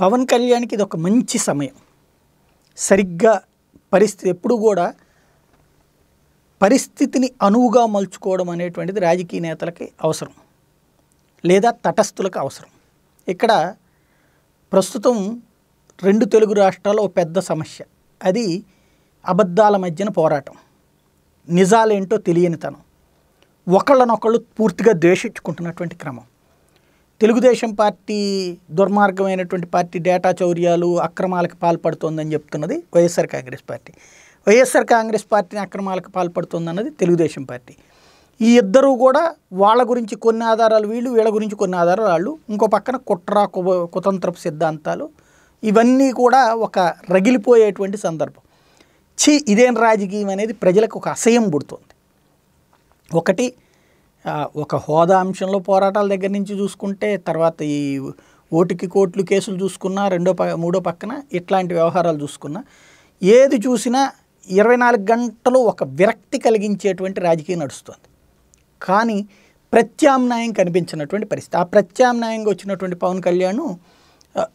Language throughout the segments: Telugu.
పవన్ కళ్యాణ్కి ఇది ఒక మంచి సమయం. సరిగ్గా పరిస్థితి ఎప్పుడు కూడా పరిస్థితిని అనువుగా మలుచుకోవడం అనేటువంటిది రాజకీయ నేతలకి అవసరం. లేదా తటస్థులకు అవసరం. ఇక్కడ ప్రస్తుతం రెండు తెలుగు రాష్ట్రాల్లో ఒక పెద్ద సమస్య. అది అబద్ధాల మధ్యన పోరాటం. నిజాలేంటో తెలియనితనం. ఒకళ్ళనొకళ్ళు పూర్తిగా ద్వేషించుకుంటున్నటువంటి క్రమం. తెలుగుదేశం పార్టీ దుర్మార్గమైనటువంటి పార్టీ డేటా చౌర్యాలు అక్రమాలకు పాల్పడుతోందని చెప్తున్నది YSR Congress party. YSR Congress పార్టీని అక్రమాలకు పాల్పడుతోందన్నది తెలుగుదేశం పార్టీ. ఈ ఇద్దరూ కూడా వాళ్ళ గురించి కొన్ని ఆధారాలు వీళ్ళు వీళ్ళ గురించి కొన్ని ఆధారాలు వాళ్ళు. ఇంకో పక్కన కుట్ర కుతంత్రపు సిద్ధాంతాలు. ఇవన్నీ కూడా ఒక రగిలిపోయేటువంటి సందర్భం. ఛీ ఇదేం రాజకీయం అనేది ప్రజలకు ఒక అసహ్యం పుడుతుంది. ఒకటి ఒక హోదా అంశంలో పోరాటాల దగ్గర నుంచి చూసుకుంటే తర్వాత ఈ ఓటుకి కోట్లు కేసులు చూసుకున్నా రెండో ప మూడో పక్కన ఇట్లాంటి వ్యవహారాలు చూసుకున్నా ఏది చూసినా ఇరవై నాలుగు గంటలు ఒక విరక్తి కలిగించేటువంటి రాజకీయం నడుస్తుంది. కానీ ప్రత్యామ్నాయం కనిపించినటువంటి పరిస్థితి. ఆ ప్రత్యామ్నాయంగా వచ్చినటువంటి పవన్ కళ్యాణ్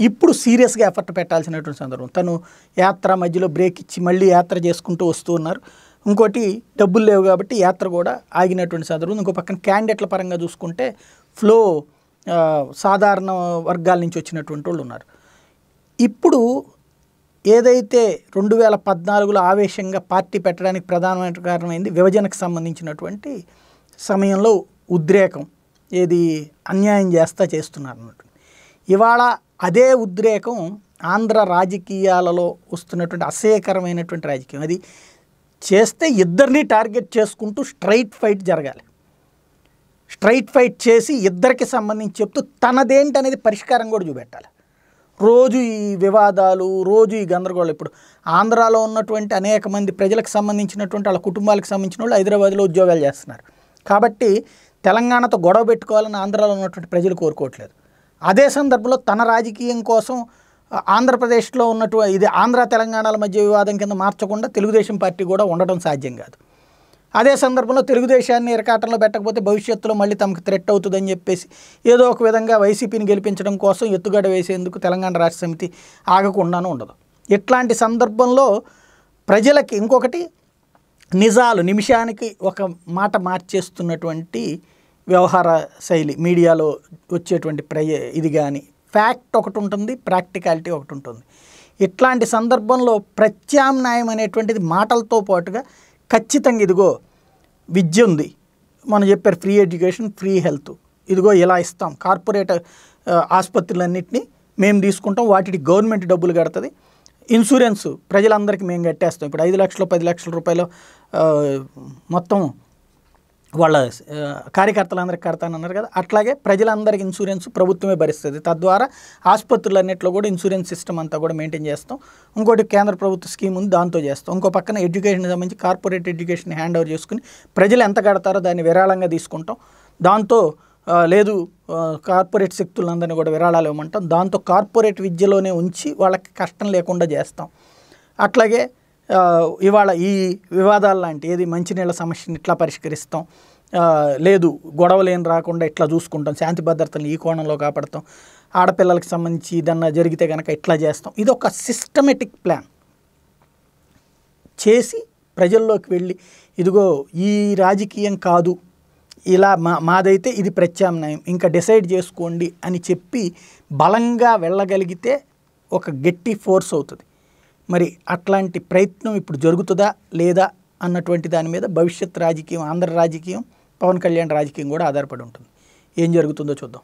ఇప్పుడు సీరియస్గా ఎఫర్ట్ పెట్టాల్సినటువంటి సందర్భం. తను యాత్ర మధ్యలో బ్రేక్ ఇచ్చి మళ్ళీ యాత్ర చేసుకుంటూ వస్తూ ఉన్నారు. ఇంకోటి డబ్బులు లేవు కాబట్టి యాత్ర కూడా ఆగినటువంటి సందర్భం ఇంకో పక్కన క్యాండిడేట్ల పరంగా చూసుకుంటే ఫ్లో సాధారణ వర్గాల నుంచి వచ్చినటువంటి వాళ్ళు ఉన్నారు. ఇప్పుడు ఏదైతే రెండు వేల పద్నాలుగులో ఆవేశంగా పార్టీ పెట్టడానికి ప్రధానమైన కారణమైంది విభజనకు సంబంధించినటువంటి సమయంలో ఉద్రేకం ఏది అన్యాయం చేస్తా చేస్తున్నారు అన్నట్టు ఇవాళ అదే ఉద్రేకం ఆంధ్ర రాజకీయాలలో వస్తున్నటువంటి అసహ్యకరమైనటువంటి రాజకీయం. అది చేస్తే ఇద్దరిని టార్గెట్ చేసుకుంటూ స్ట్రైట్ ఫైట్ జరగాలి. స్ట్రైట్ ఫైట్ చేసి ఇద్దరికి సంబంధించి చెప్తూ తనదేంటి అనేది పరిష్కారం కూడా చూపెట్టాలి. రోజు ఈ వివాదాలు రోజు ఈ గందరగోళం ఇప్పుడు ఆంధ్రాలో ఉన్నటువంటి అనేక మంది ప్రజలకు సంబంధించినటువంటి వాళ్ళ కుటుంబాలకు సంబంధించిన వాళ్ళు హైదరాబాద్లో ఉద్యోగాలు చేస్తున్నారు. కాబట్టి తెలంగాణతో గొడవ పెట్టుకోవాలని ఆంధ్రాలో ఉన్నటువంటి ప్రజలు కోరుకోవట్లేదు. అదే సందర్భంలో తన రాజకీయం కోసం ఆంధ్రప్రదేశ్లో ఉన్నటువంటి ఇది ఆంధ్ర తెలంగాణల మధ్య వివాదం కింద మార్చకుండా తెలుగుదేశం పార్టీ కూడా ఉండటం సాధ్యం కాదు. అదే సందర్భంలో తెలుగుదేశాన్ని ఇరకాటంలో పెట్టకపోతే భవిష్యత్తులో మళ్ళీ తమకు థ్రెట్ అవుతుందని చెప్పేసి ఏదో ఒక విధంగా వైసీపీని గెలిపించడం కోసం ఎత్తుగడ వేసేందుకు తెలంగాణ రాష్ట్ర సమితి ఆగకుండానే ఉండదు. ఇట్లాంటి సందర్భంలో ప్రజలకి ఇంకొకటి నిజాలు నిమిషానికి ఒక మాట మార్చేస్తున్నటువంటి వ్యవహార శైలి మీడియాలో వచ్చేటువంటి ప్రయ ఇది కానీ ఫ్యాక్ట్ ఒకటి ఉంటుంది ప్రాక్టికాలిటీ ఒకటి ఉంటుంది. ఇట్లాంటి సందర్భంలో ప్రత్యామ్నాయం అనేటువంటిది మాటలతో పాటుగా ఖచ్చితంగా ఇదిగో విద్య ఉంది. మనం చెప్పారు ఫ్రీ ఎడ్యుకేషన్ ఫ్రీ హెల్త్. ఇదిగో ఇలా ఇస్తాం. కార్పొరేట్ ఆసుపత్రులన్నింటినీ మేము తీసుకుంటాం. వాటికి గవర్నమెంట్ డబ్బులు కడుతుంది. ఇన్సూరెన్స్ ప్రజలందరికీ మేము కట్టేస్తాం. ఇప్పుడు ఐదు లక్షలు పది లక్షల రూపాయలు మొత్తం వాళ్ళ కార్యకర్తలందరికీ కడతాను కడతానన్నారు కదా. అట్లాగే ప్రజలందరికీ ఇన్సూరెన్స్ ప్రభుత్వమే భరిస్తుంది. తద్వారా ఆసుపత్రులన్నింటిలో కూడా ఇన్సూరెన్స్ సిస్టమ్ అంతా కూడా మెయింటైన్ చేస్తాం. ఇంకోటి కేంద్ర ప్రభుత్వ స్కీమ్ ఉంది దాంతో చేస్తాం. ఇంకో పక్కన ఎడ్యుకేషన్ సంబంధించి కార్పొరేట్ ఎడ్యుకేషన్ హ్యాండ్ ఓవర్ చేసుకుని ప్రజలు ఎంత కడతారో దాన్ని విరాళంగా తీసుకుంటాం. దాంతో లేదు కార్పొరేట్ శక్తులందరినీ కూడా విరాళాలు ఇవ్వమంటాం. దాంతో కార్పొరేట్ విద్యలోనే ఉంచి వాళ్ళకి కష్టం లేకుండా చేస్తాం. అట్లాగే ఇవాళ ఈ వివాదాలు లాంటి ఏది మంచినీళ్ళ సమస్యని ఇట్లా పరిష్కరిస్తాం. లేదు గొడవలు ఏం రాకుండా ఇట్లా చూసుకుంటాం. శాంతి భద్రతలు ఈ కోణంలో కాపాడతాం. ఆడపిల్లలకు సంబంధించి ఏదన్నా జరిగితే కనుక ఇట్లా చేస్తాం. ఇది ఒక సిస్టమేటిక్ ప్లాన్ చేసి ప్రజల్లోకి వెళ్ళి ఇదిగో ఈ రాజకీయం కాదు. ఇలా మా మాదైతే ఇది ప్రత్యామ్నాయం. ఇంకా డిసైడ్ చేసుకోండి అని చెప్పి బలంగా వెళ్ళగలిగితే ఒక గట్టి ఫోర్స్ అవుతుంది. మరి అట్లాంటి ప్రయత్నం ఇప్పుడు జరుగుతుందా లేదా అన్నటువంటి దాని మీద భవిష్యత్ రాజకీయం ఆంధ్ర రాజకీయం పవన్ కళ్యాణ్ రాజకీయం కూడా ఆధారపడి ఉంటుంది. ఏం జరుగుతుందో చూద్దాం.